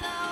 Love.